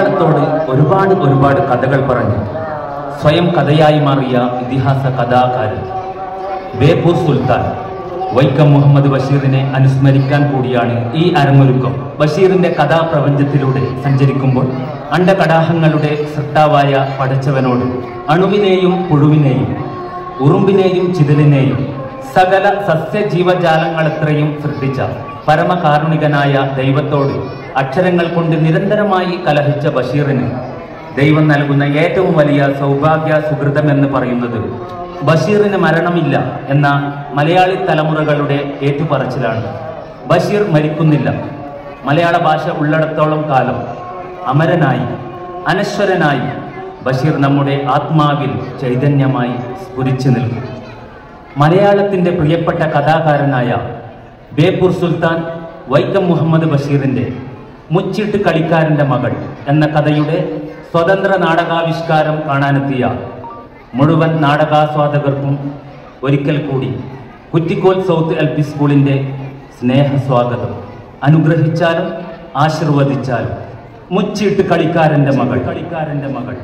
മലയാളത്തോട് ഒരുപാട് ഒരുപാട് കഥകൾ പറഞ്ഞു. സ്വയം കഥയായി മാറിയ ഇതിഹാസ കഥാകാരൻ ബേപ്പൂർ സുൽത്താൻ. വൈക്കം മുഹമ്മദ് ബഷീറിനെ അനുസ്മരിക്കാൻ കൂടിയാണ് ഈ അരങ്ങൊരുക്കം ബഷീറിന്റെ കഥാപ്രപഞ്ചത്തിലൂടെ സഞ്ചരിക്കുമ്പോൾ അണ്ടകടാഹങ്ങളുടെ സൃഷ്ടാവായ പടച്ചവനോട് അണുവിനെയും പുഴുവിനെയും ഉറുമ്പിനെയും ചിതലിനെയും സകല സസ്യജീവജാലങ്ങളെത്രയും സൃഷ്ടിച്ച പരമകാരുണികനായ ദൈവത്തോട് അക്ഷരങ്ങൾ കൊണ്ട് നിരന്തരമായി കലഹിച്ച ബഷീറിന് ദൈവം നൽകുന്ന ഏറ്റവും വലിയ സൗഭാഗ്യ സുഹൃതം എന്ന് പറയുന്നത് ബഷീറിന് മരണമില്ല എന്ന മലയാളി തലമുറകളുടെ ഏറ്റുപറച്ചിലാണ്. ബഷീർ മരിക്കുന്നില്ല. മലയാള ഭാഷ ഉള്ളിടത്തോളം കാലം അമരനായി അനശ്വരനായി ബഷീർ നമ്മുടെ ആത്മാവിൽ ചൈതന്യമായി സ്ഫുരിച്ചു നിൽക്കും. മലയാളത്തിന്റെ പ്രിയപ്പെട്ട കഥാകാരനായ ബേപ്പൂർ സുൽത്താൻ വൈക്കം മുഹമ്മദ് ബഷീറിന്റെ മുച്ചിട്ട് കളിക്കാരന്റെ മകൾ എന്ന കഥയുടെ സ്വതന്ത്ര നാടകാവിഷ്കാരം കാണാനെത്തിയ മുഴുവൻ നാടകാസ്വാദകർക്കും ഒരിക്കൽ കൂടി കുറ്റിക്കോൽ സൗത്ത് എൽ പി സ്കൂളിന്റെ സ്നേഹസ്വാഗതം. അനുഗ്രഹിച്ചാലും ആശീർവദിച്ചാലും മുച്ചിട്ട് കളിക്കാരന്റെ മകൾ. കളിക്കാരന്റെ മകൾ.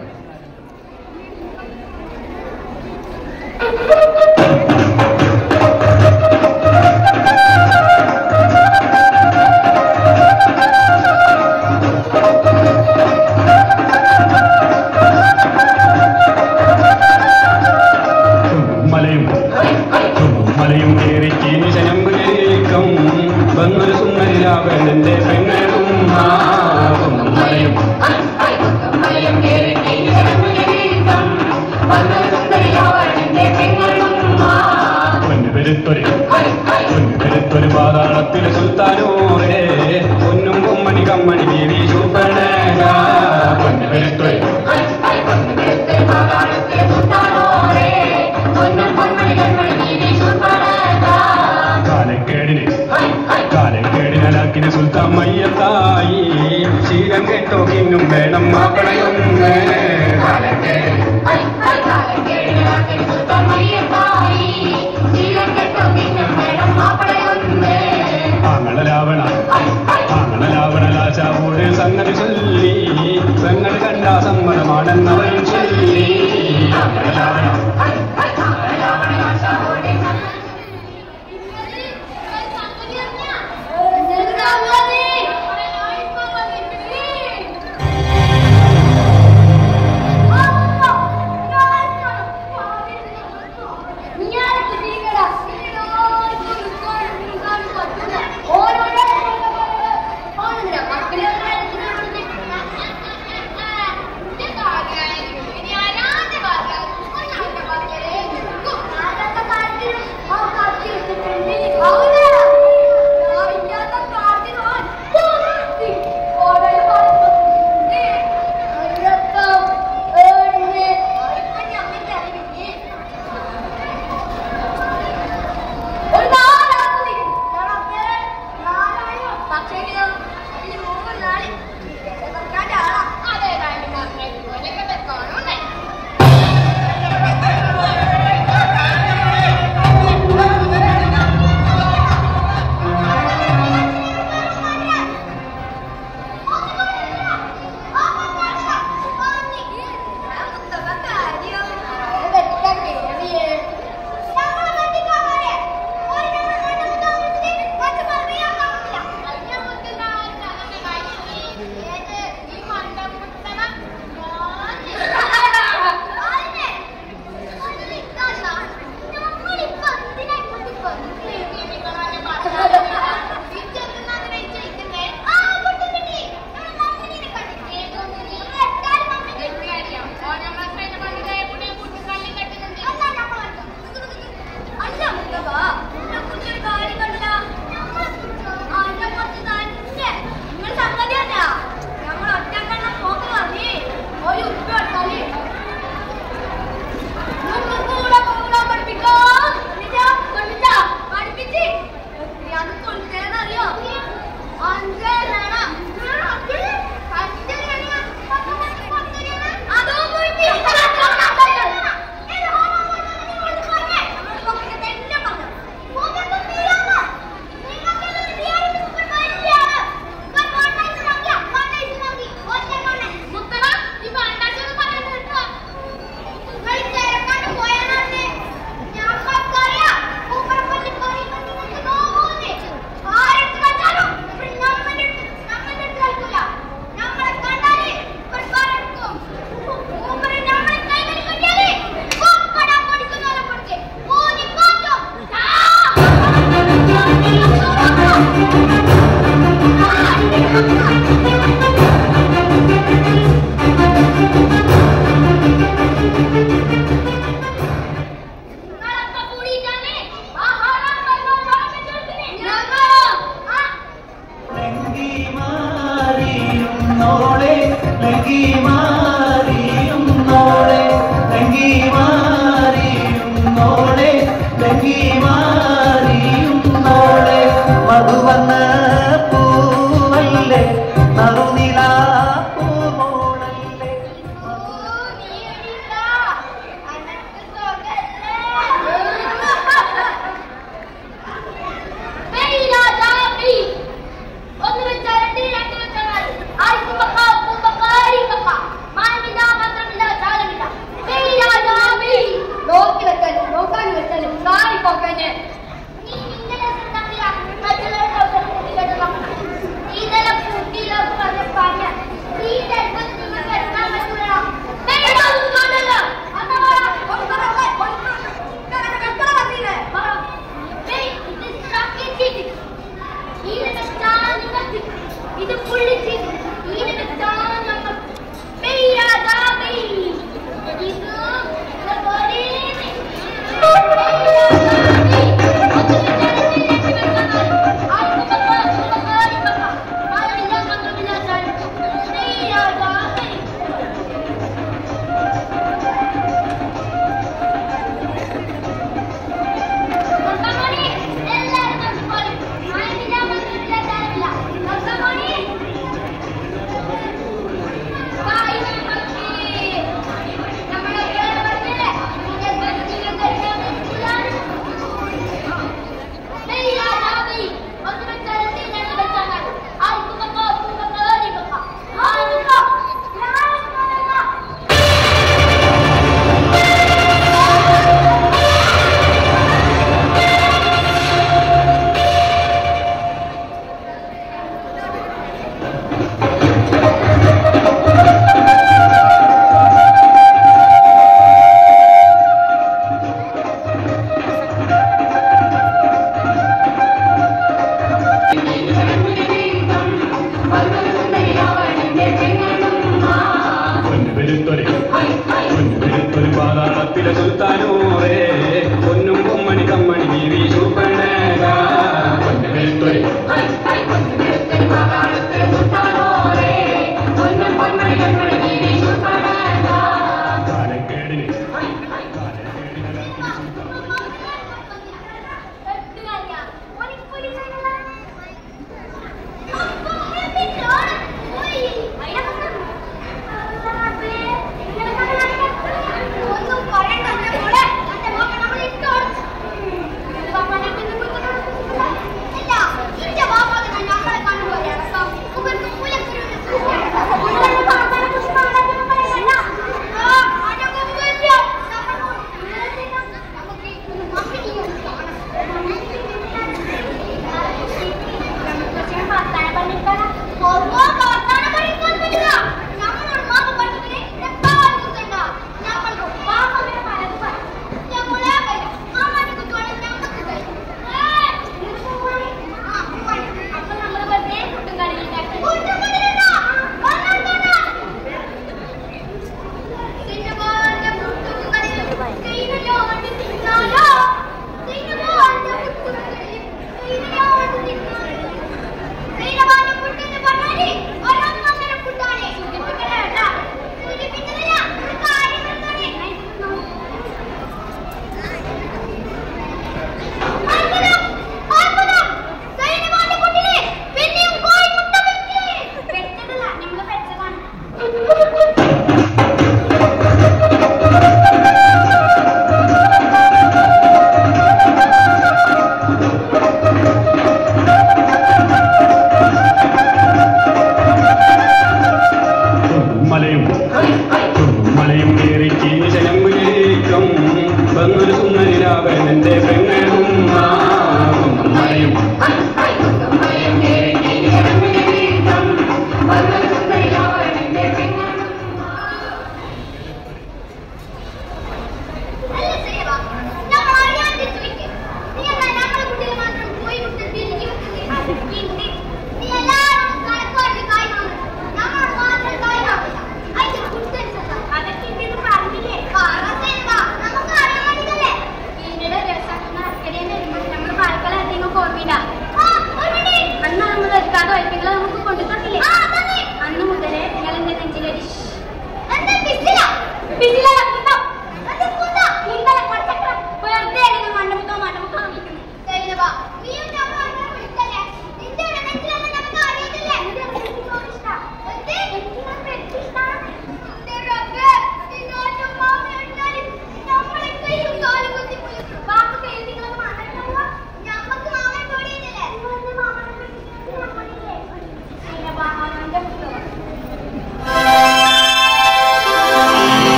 जिंदगी माँ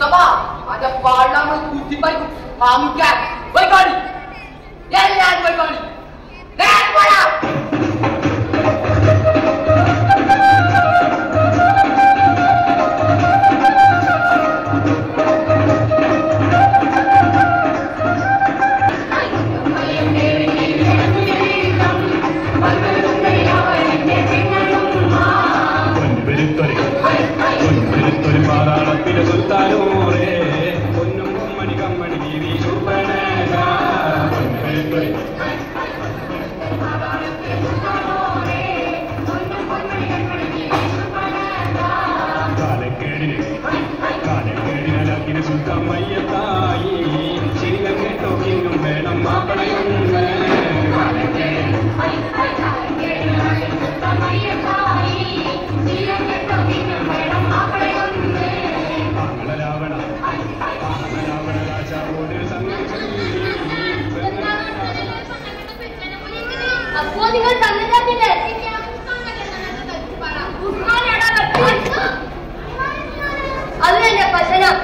Sabah, ada parla mau kuti baru, kamu kan, baik kali, yang lain baik kali. അത് തന്നെ പശനം.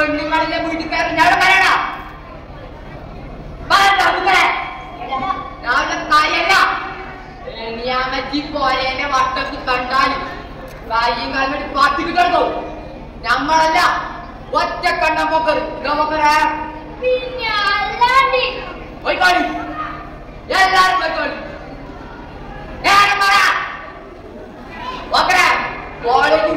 പെണ്ണുങ്ങളിലെ വീട്ടിൽ കയറി ഞാൻ പറയണ? കാര്യല്ല. വട്ടത്ത് കണ്ടാലും കാര്യം കാലം കാത്തിട്ട് കിടന്നു. നമ്മളല്ല ഒറ്റ കണ്ണ പോക്കറ് നമുക്കൊരാ പിന്നെ അല്ലാണ്ട് പോയിക്കോളി എല്ലാരും പോയിക്കോളി നേരം പറ ഓക്കേ. കോളേജിൽ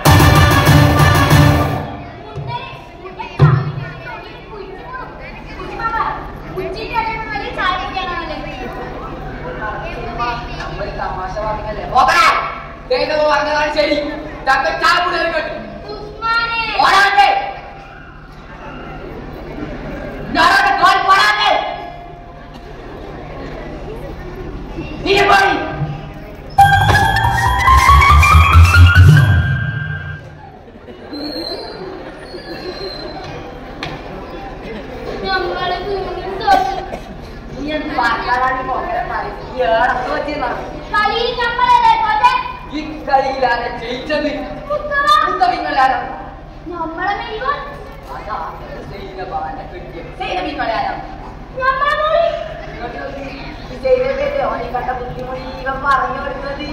बेदबो मारने वाली चली ताकत चार बुढ़े रिकॉर्ड उस्माने और आगे नरक कौन पड़ा के धीरे पड़ी Yeah. കളിയിലാണ് ജയിച്ചത്. പിന്നലാരോ നമ്മളെ മെയ്യുവാൻ അതാ സൈനബാനെ കിട്ടിയ സൈനബിന്നലാരോ നമ്മളെ മോളി. വിജയത്തെ ഓനെ കണ്ട ബുദ്ധിമുട്ടി ഇവൻ പറഞ്ഞു കൊടുത്തത്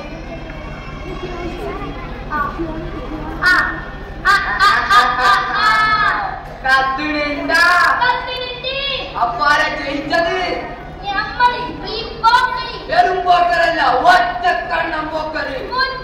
ആ ആ ആ ആ ആ മിനിറ്റ് അപ്പാര ജയിച്ചത്? നമ്മൾ വെറും പോക്കറല്ല ഒറ്റ കണ്ണം പോക്കറ്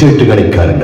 മുച്ചീട്ട് കളിക്കാരന്റെ